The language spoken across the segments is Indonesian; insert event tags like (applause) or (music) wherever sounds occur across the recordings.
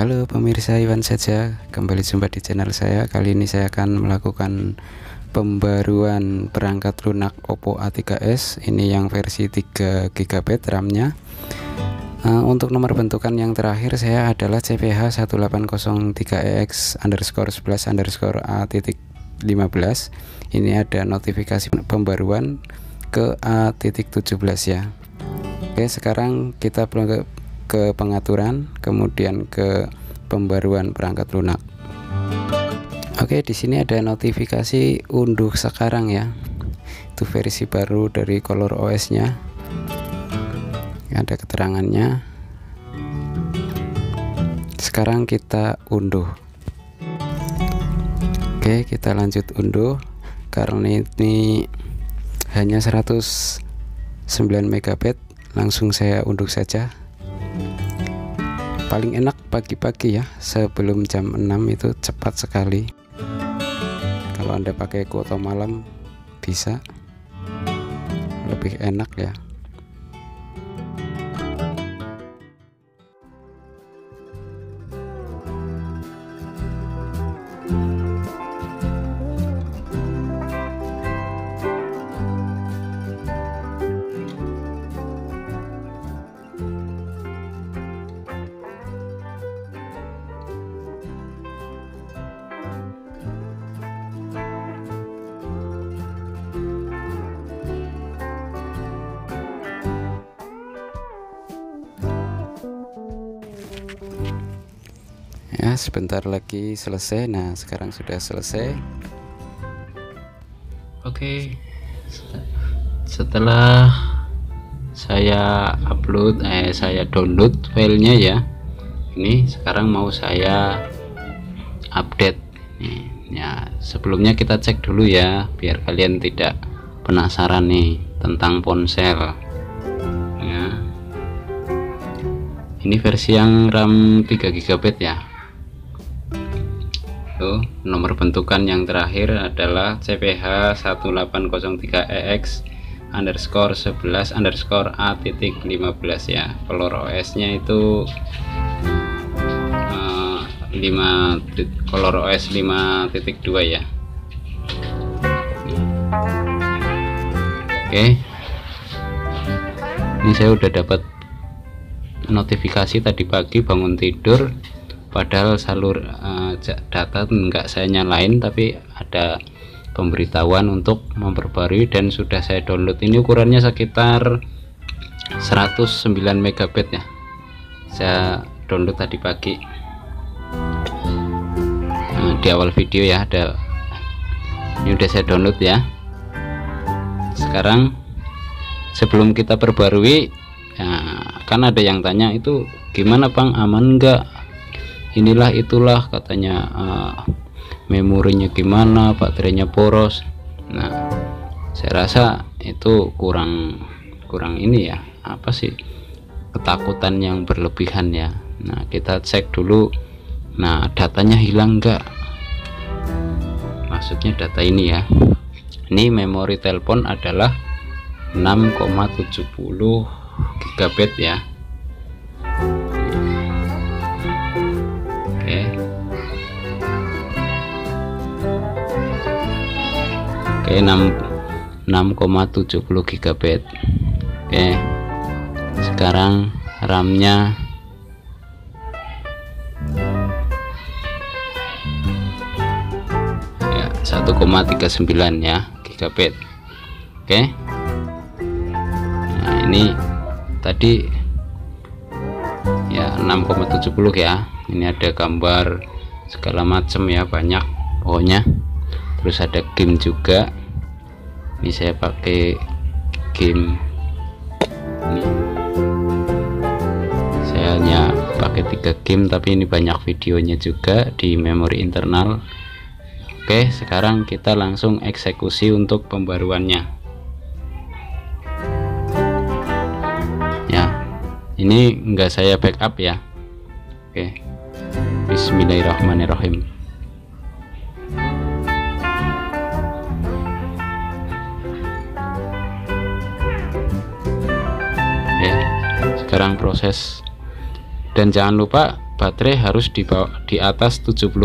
Halo pemirsa Iwan saja, kembali jumpa di channel saya. Kali ini saya akan melakukan pembaruan perangkat lunak Oppo A3s. Ini yang versi 3 GB RAM-nya. Uh, untuk nomor bentukan yang terakhir saya adalah CPH 1803EX underscore 11 underscore A.15 Ini ada notifikasi pembaruan ke A.17 ya Oke sekarang kita ke pengaturan kemudian ke pembaruan perangkat lunak. Oke di sini ada notifikasi unduh sekarang ya. Itu versi baru dari Color OS nya ada keterangannya. Sekarang kita unduh. Oke kita lanjut unduh. Karena ini hanya 109 MB langsung saya unduh saja paling enak pagi-pagi ya sebelum jam 6 itu cepat sekali. Kalau anda pakai kuota malam bisa. Lebih enak ya ya sebentar lagi selesai. Nah sekarang sudah selesai. Oke. Setelah saya upload eh saya download filenya ya ini sekarang mau saya update. Ya sebelumnya kita cek dulu ya biar kalian tidak penasaran nih tentang ponsel. Ya. Ini versi yang RAM 3 GB ya itu. Nomor bentukan yang terakhir adalah CPH 1803EX underscore 11 underscore A titik 15 ya. Color OS nya itu uh, 5 color OS 5.2 ya. Oke. Ini saya udah dapat notifikasi tadi pagi bangun tidur padahal salur uh, data enggak saya nyalain tapi ada pemberitahuan untuk memperbarui dan sudah saya download. Ini ukurannya sekitar 109 MB ya. Saya download tadi pagi. Nah, di awal video ya ada ini udah saya download ya. Sekarang sebelum kita perbarui ya, kan ada yang tanya itu gimana Bang? Aman enggak inilah itulah katanya uh, memorinya gimana baterainya poros nah saya rasa itu kurang kurang ini ya apa sih ketakutan yang berlebihan ya. Nah kita cek dulu nah datanya hilang enggak maksudnya data ini ya. Ini memori telepon adalah 6,70 GB ya oke 6 6,70 GB oke. Sekarang RAM nya ya 1,39 ya GB oke. Nah ini tadi ya 6,70 ya. Ini ada gambar segala macam ya banyak pokoknya. Terus ada game juga ini saya pakai game ini. Saya hanya pakai tiga game tapi ini banyak videonya juga di memori internal. Oke sekarang kita langsung eksekusi untuk pembaruannya. Ya ini enggak saya backup ya. Oke. Bismillahirrahmanirrahim sekarang proses. Dan jangan lupa baterai harus di di atas 70%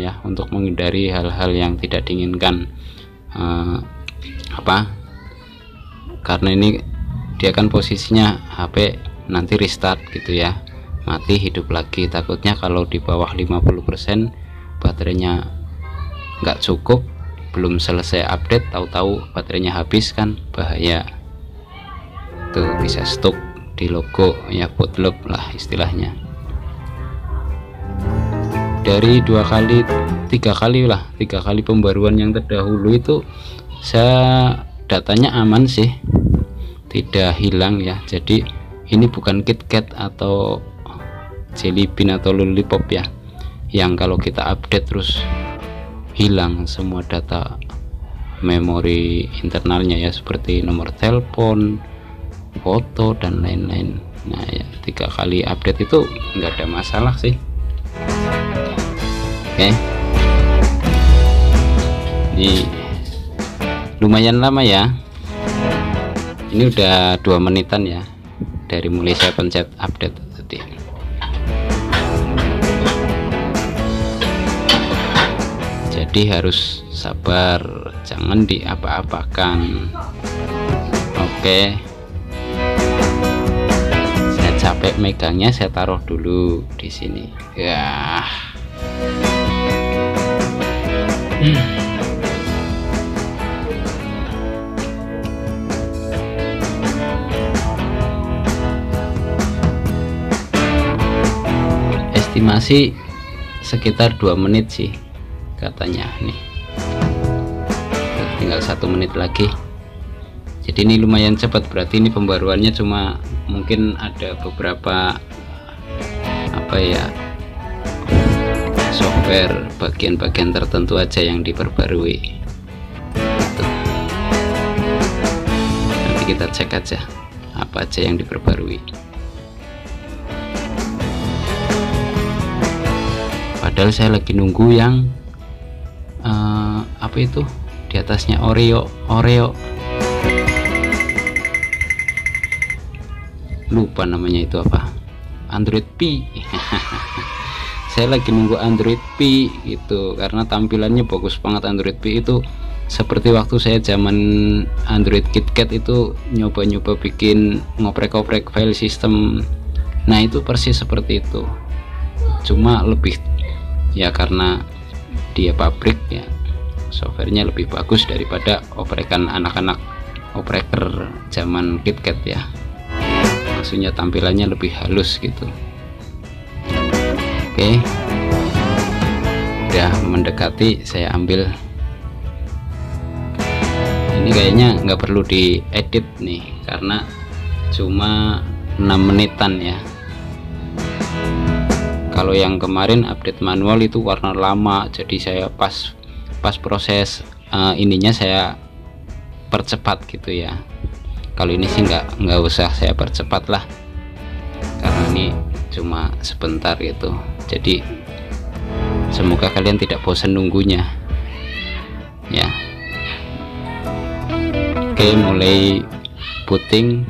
ya untuk menghindari hal-hal yang tidak diinginkan. Uh, apa? Karena ini dia kan posisinya HP nanti restart gitu ya. Mati hidup lagi. Takutnya kalau di bawah 50% baterainya nggak cukup belum selesai update tahu-tahu baterainya habis kan bahaya. Tuh bisa stuck di logo ya bootloop lah istilahnya. Dari dua kali tiga kali lah tiga kali pembaruan yang terdahulu itu saya datanya aman sih tidak hilang ya. Jadi ini bukan KitKat atau Jelly Bean atau Lollipop ya yang kalau kita update terus hilang semua data memori internalnya ya seperti nomor telepon foto dan lain-lain. Nah ya tiga kali update itu enggak ada masalah sih. Oke. Ini lumayan lama ya. Ini udah dua menitan ya dari mulai saya pencet update tadi. Jadi harus sabar jangan diapa-apakan. Oke. saya capek megangnya saya taruh dulu di sini. Ya. Hmm. estimasi sekitar dua menit sih katanya. Nih. Tinggal satu menit lagi jadi ini lumayan cepat berarti ini pembaruannya cuma mungkin ada beberapa apa ya software bagian-bagian tertentu aja yang diperbarui. Nanti kita cek aja apa aja yang diperbarui. Padahal saya lagi nunggu yang uh, apa itu? Di atasnya Oreo Oreo lupa namanya itu apa? Android P. (laughs) Saya lagi nunggu Android P gitu karena tampilannya bagus banget Android P itu. Seperti waktu saya zaman Android KitKat itu nyoba-nyoba bikin ngoprek-ngoprek file system. Nah itu persis seperti itu. Cuma lebih ya karena dia pabrik ya. Softwarenya lebih bagus daripada oprekan anak-anak opreker zaman KitKat ya maksudnya tampilannya lebih halus gitu. Oke. Udah mendekati saya ambil. Ini kayaknya nggak perlu diedit nih karena cuma 6 menitan ya. Kalau yang kemarin update manual itu warna lama jadi saya pas pas proses uh, ininya saya percepat gitu ya kalau ini sih nggak nggak usah saya percepat lah. Karena ini cuma sebentar gitu. Jadi semoga kalian tidak bosan nunggunya. Ya. Oke mulai puting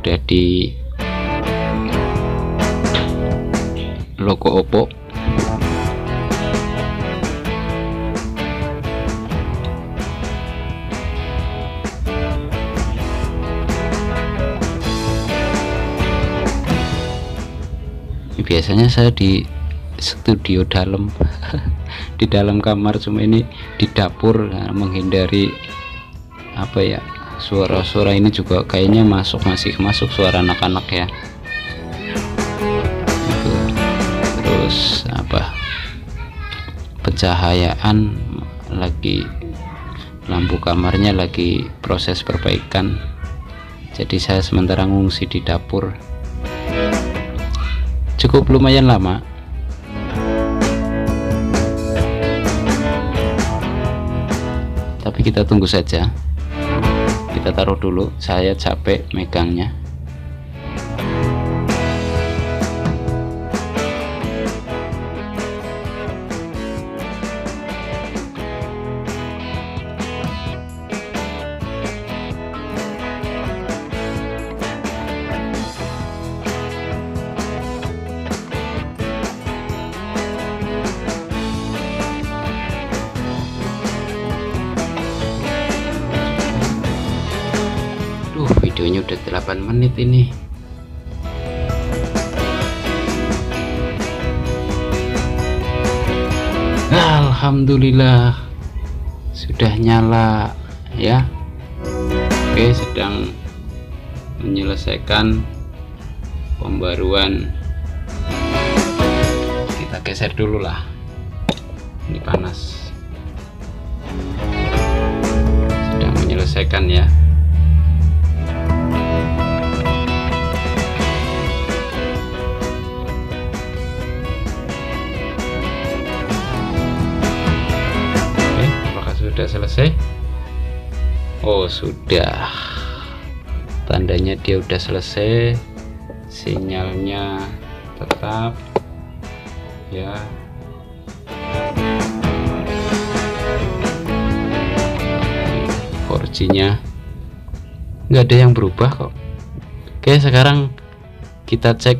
udah di logo Oppo biasanya saya di studio dalam (laughs) di dalam kamar cuma ini di dapur nah, menghindari apa ya suara-suara ini juga kayaknya masuk masih masuk suara anak-anak ya. Terus apa pencahayaan lagi lampu kamarnya lagi proses perbaikan. Jadi saya sementara ngungsi di dapur cukup lumayan lama. Tapi kita tunggu saja. Kita taruh dulu. Saya capek megangnya videonya udah 8 menit ini. Alhamdulillah sudah nyala ya. Oke sedang menyelesaikan pembaruan. Kita geser dulu lah. Ini panas. Sedang menyelesaikan ya sudah. Tandanya dia udah selesai. Sinyalnya tetap ya. Porsinya nggak ada yang berubah kok. Oke, sekarang kita cek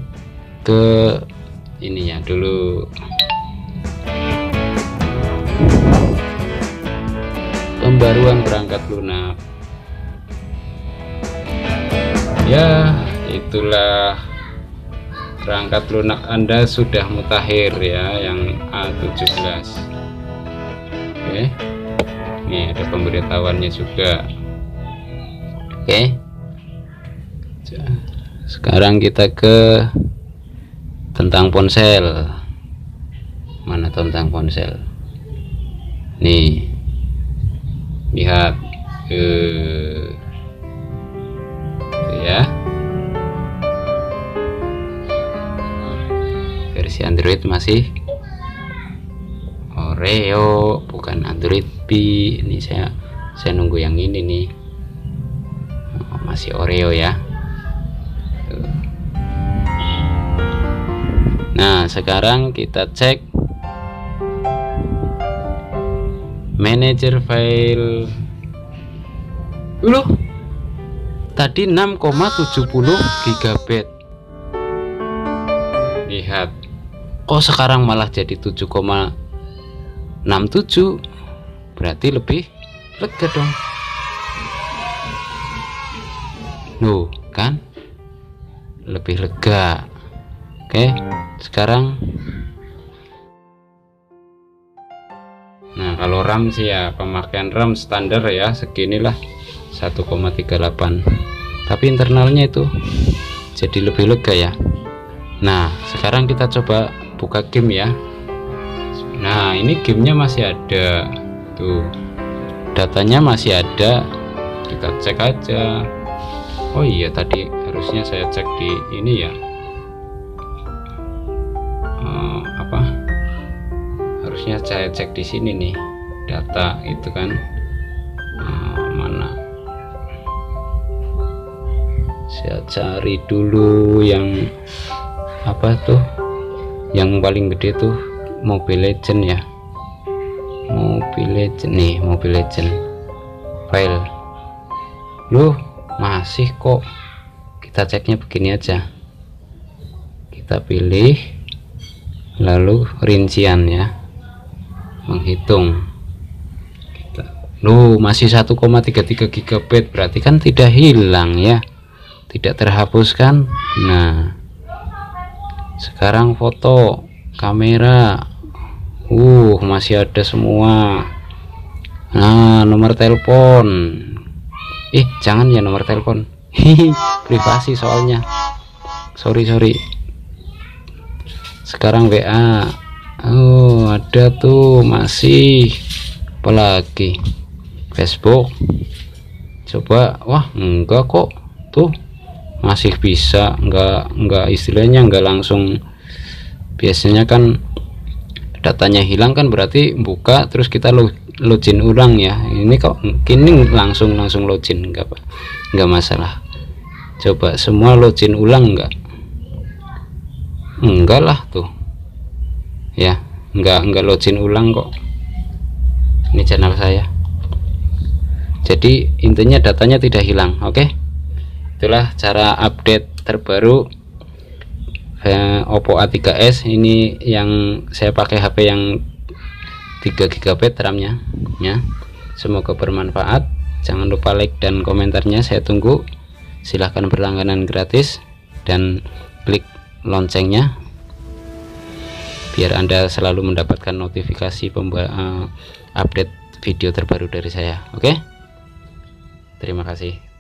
ke ininya dulu pembaruan perangkat lunak ya itulah perangkat lunak anda sudah mutakhir ya yang A17 oke. Ini ada pemberitahuannya juga. Oke. Sekarang kita ke tentang ponsel. Mana tentang ponsel? Nih. Lihat. Eh ya. Versi Android masih Oreo bukan Android P. Ini saya saya nunggu yang ini nih. Oh, masih Oreo ya. Nah sekarang kita cek manager file. Loh tadi 6,70 GB lihat kok sekarang malah jadi 7,67 berarti lebih lega dong. Loh kan? Lebih lega. Oke sekarang. Nah kalau RAM sih ya pemakaian RAM standar ya seginilah 1,38 tapi internalnya itu jadi lebih lega ya. Nah sekarang kita coba buka game ya. Nah ini gamenya masih ada. Tuh datanya masih ada. Kita cek aja. Oh iya tadi harusnya saya cek di ini ya. Eh, apa? Harusnya saya cek di sini nih data itu kan. Nah, mana saya cari dulu yang apa tuh? Yang paling gede tuh Mobile Legend ya. Mobile Legend nih Mobile Legend. File. Loh masih kok. Kita ceknya begini aja. Kita pilih lalu rincian ya. Menghitung. Kita loh masih 1,33 GB berarti kan tidak hilang ya tidak terhapuskan? Nah sekarang foto kamera. Uh masih ada semua. Nah nomor telepon. Ih jangan ya nomor telepon. Privasi soalnya. Sorry sorry. Sekarang WA Oh ada tuh masih. Apalagi Facebook. Coba wah enggak kok. Tuh masih bisa enggak enggak istilahnya enggak langsung biasanya kan datanya hilang kan berarti buka terus kita lo- login ulang ya. Ini kok kini langsung langsung login enggak apa enggak masalah. Coba semua login ulang enggak enggak lah tuh. Ya enggak enggak login ulang kok. Ini channel saya. Jadi intinya datanya tidak hilang oke itulah cara update terbaru eh, Oppo A3s ini yang saya pakai HP yang 3 GB RAM-nya ya. Semoga bermanfaat. Jangan lupa like dan komentarnya saya tunggu. Silahkan berlangganan gratis dan klik loncengnya biar anda selalu mendapatkan notifikasi uh, update video terbaru dari saya oke? Okay? terima kasih